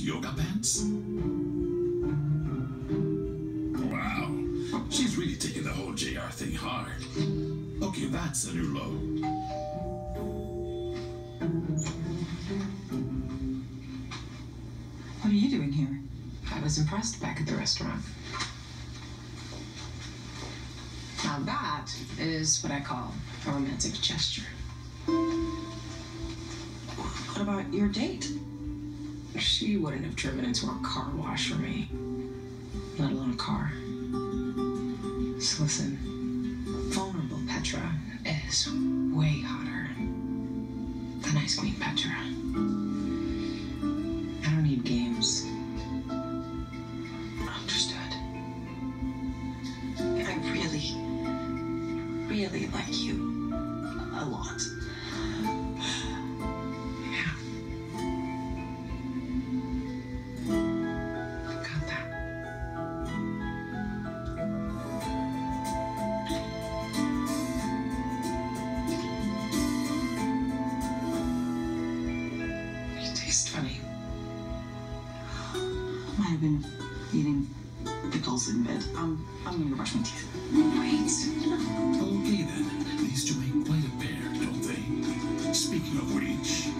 yoga pants? Wow, she's really taking the whole JR thing hard. Okay, that's a new low. What are you doing here? I was impressed back at the restaurant. Now that is what I call a romantic gesture. What about your date? She wouldn't have driven into a car wash for me, let alone a car. So listen, vulnerable Petra is way hotter than Ice Queen Petra. I don't need games. Understood. I really, really like you a lot. I've been eating pickles in bed. I'm, I'm gonna brush my teeth. Great. Okay then. These two make quite a pair, don't they? Speaking of which...